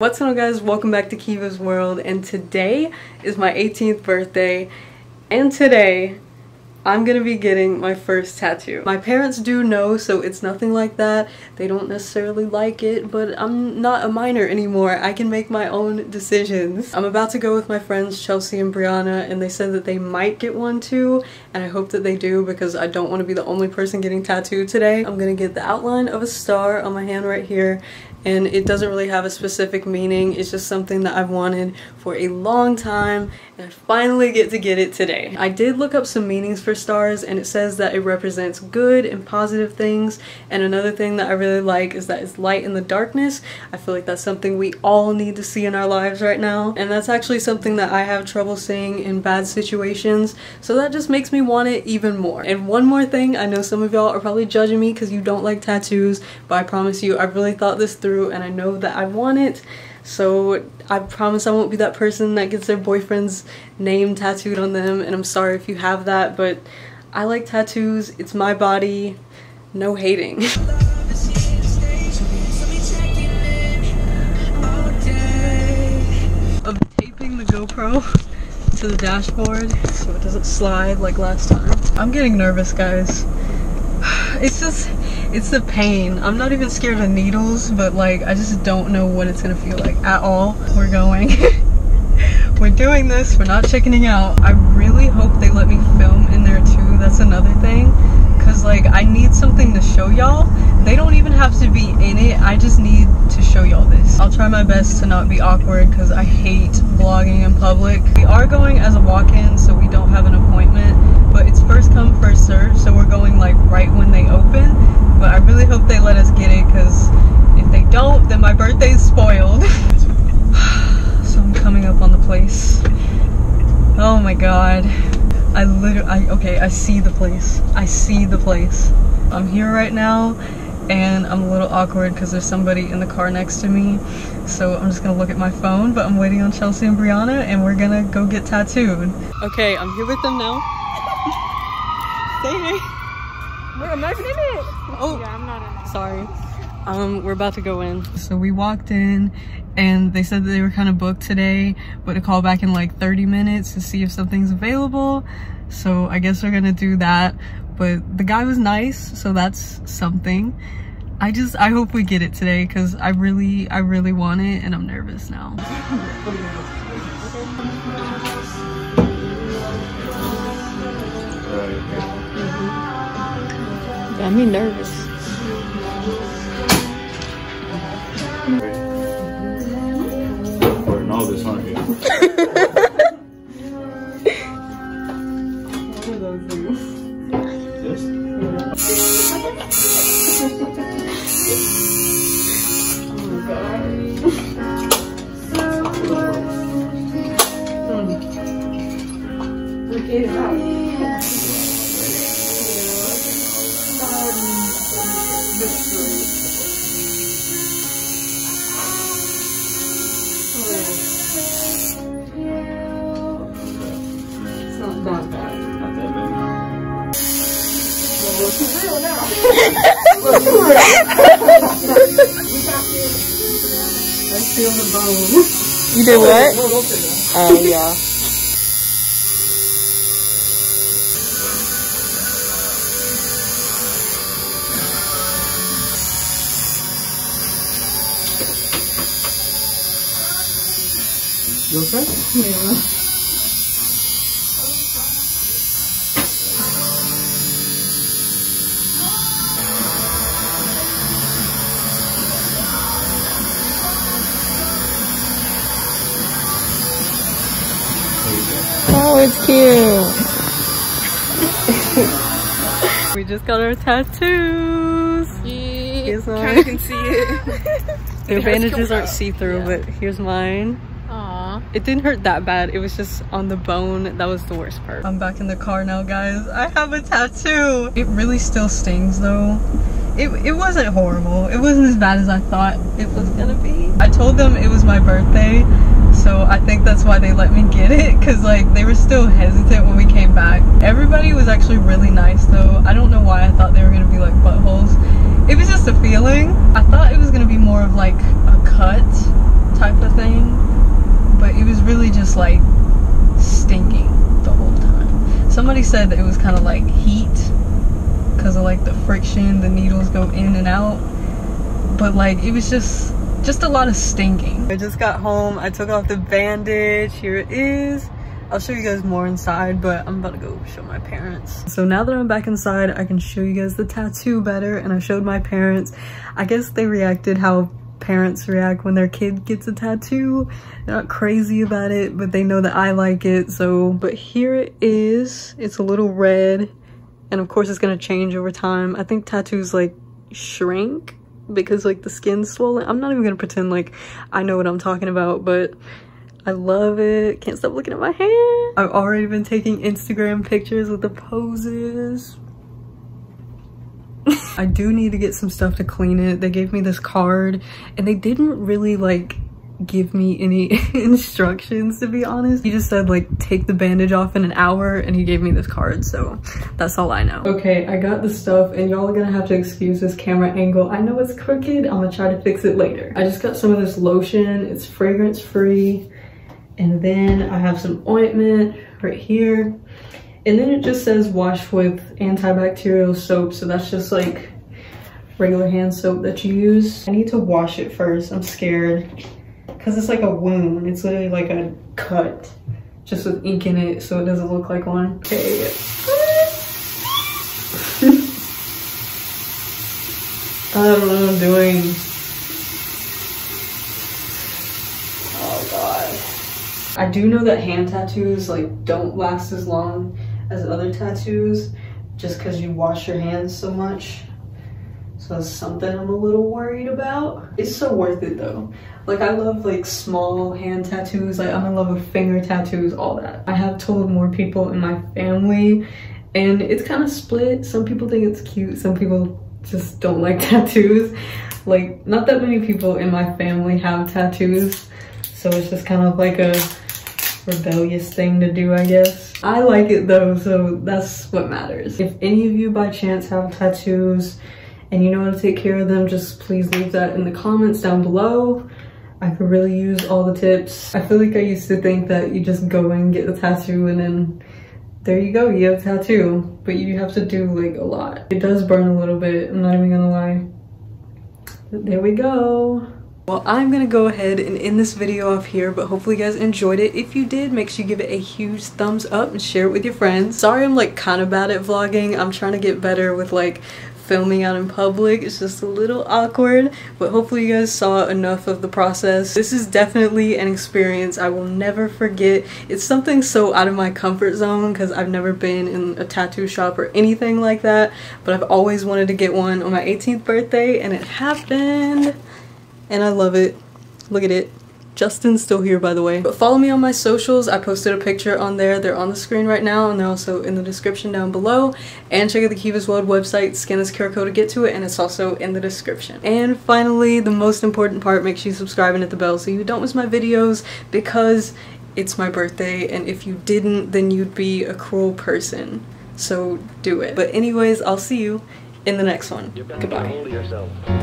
What's going on guys, welcome back to Keva's World and today is my 18th birthday and today I'm gonna be getting my first tattoo. My parents do know so it's nothing like that. They don't necessarily like it but I'm not a minor anymore. I can make my own decisions. I'm about to go with my friends Chelsea and Brianna and they said that they might get one too and I hope that they do because I don't want to be the only person getting tattooed today. I'm gonna get the outline of a star on my hand right here and it doesn't really have a specific meaning. It's just something that I've wanted for a long time and I finally get to get it today. I did look up some meanings for stars and it says that it represents good and positive things and another thing that I really like is that it's light in the darkness. I feel like that's something we all need to see in our lives right now and that's actually something that I have trouble seeing in bad situations so that just makes me want it even more. And one more thing, I know some of y'all are probably judging me because you don't like tattoos but I promise you I've really thought this through through and I know that I want it. So I promise I won't be that person that gets their boyfriend's name tattooed on them and I'm sorry if you have that but I like tattoos. It's my body. No hating. of taping the GoPro to the dashboard so it doesn't slide like last time. I'm getting nervous guys. It's just it's the pain. I'm not even scared of needles, but like I just don't know what it's gonna feel like at all. We're going. we're doing this, we're not chickening out. I really hope they let me film in there too. That's another thing. Cause like I need something to show y'all. They don't even have to be in it. I just need to show y'all this. I'll try my best to not be awkward because I hate vlogging in public. We are going as a walk-in so we don't have an appointment but it's first come first serve so we're going like right when they open. But I really hope they let us get it because if they don't then my birthday's spoiled. So I'm coming up on the place. Oh my god. I literally I, okay I see the place. I see the place. I'm here right now and I'm a little awkward because there's somebody in the car next to me. So I'm just gonna look at my phone but I'm waiting on Chelsea and Brianna and we're gonna go get tattooed. Okay I'm here with them now Say hey. I'm not in it. Oh, yeah, I'm not in it. Sorry. Um, we're about to go in. So we walked in and they said that they were kind of booked today, but to call back in like 30 minutes to see if something's available. So I guess we're gonna do that. But the guy was nice, so that's something. I just, I hope we get it today because I really, I really want it and I'm nervous now. Got me nervous. Recording all this, aren't you? This? It's not that bad. Not that bad. I feel the bone. You did what? Oh, yeah. You okay? Yeah. Oh, it's cute. We just got our tattoos. Yeah. Here's Kinda can see it. The bandages aren't see-through, but here's mine. It didn't hurt that bad. It was just on the bone. That was the worst part. I'm back in the car now, guys. I have a tattoo. It really still stings though. It, it wasn't horrible. It wasn't as bad as I thought it was gonna be. I told them it was my birthday, so I think that's why they let me get it, cause like they were still hesitant when we came back. Everybody was actually really nice though. I don't know why I thought they were gonna be like buttholes. It was just a feeling. I thought it was gonna be more of like a cut type like stinking the whole time. Somebody said that it was kind of like heat because of like the friction, the needles go in and out. But like it was just just a lot of stinking. I just got home. I took off the bandage. Here it is. I'll show you guys more inside, but I'm about to go show my parents. So now that I'm back inside, I can show you guys the tattoo better. And I showed my parents. I guess they reacted how parents react when their kid gets a tattoo. They're not crazy about it, but they know that I like it. So, but here it is. It's a little red. And of course it's gonna change over time. I think tattoos like shrink because like the skin's swollen. I'm not even gonna pretend like I know what I'm talking about, but I love it. Can't stop looking at my hand. I've already been taking Instagram pictures with the poses. I do need to get some stuff to clean it. They gave me this card and they didn't really like give me any instructions to be honest. He just said like take the bandage off in an hour and he gave me this card so that's all I know. Okay I got the stuff and y'all are gonna have to excuse this camera angle. I know it's crooked. I'm gonna try to fix it later. I just got some of this lotion. It's fragrance free and then I have some ointment right here and then it just says wash with antibacterial soap so that's just like regular hand soap that you use. I need to wash it first. I'm scared because it's like a wound. It's literally like a cut just with ink in it so it doesn't look like one. Okay. I don't know what I'm doing. Oh god. I do know that hand tattoos like don't last as long as other tattoos just because you wash your hands so much. So that's something I'm a little worried about. It's so worth it though. Like I love like small hand tattoos. Like I'm in love with finger tattoos, all that. I have told more people in my family and it's kind of split. Some people think it's cute. Some people just don't like tattoos. Like not that many people in my family have tattoos. So it's just kind of like a rebellious thing to do, I guess. I like it though, so that's what matters. If any of you by chance have tattoos and you know how to take care of them, just please leave that in the comments down below. I could really use all the tips. I feel like I used to think that you just go and get the tattoo and then there you go, you have a tattoo. But you have to do like a lot. It does burn a little bit, I'm not even gonna lie. But there we go. Well, I'm gonna go ahead and end this video off here, but hopefully you guys enjoyed it. If you did, make sure you give it a huge thumbs up and share it with your friends. Sorry I'm like kind of bad at vlogging. I'm trying to get better with like filming out in public. It's just a little awkward, but hopefully you guys saw enough of the process. This is definitely an experience I will never forget. It's something so out of my comfort zone because I've never been in a tattoo shop or anything like that, but I've always wanted to get one on my 18th birthday and it happened and I love it. Look at it. Justin's still here by the way. But follow me on my socials. I posted a picture on there. They're on the screen right now and they're also in the description down below. And check out the Kevas World website, scan this QR code to get to it and it's also in the description. And finally, the most important part, make sure you subscribe and hit the bell so you don't miss my videos because it's my birthday and if you didn't then you'd be a cruel person. So do it. But anyways, I'll see you in the next one. Goodbye.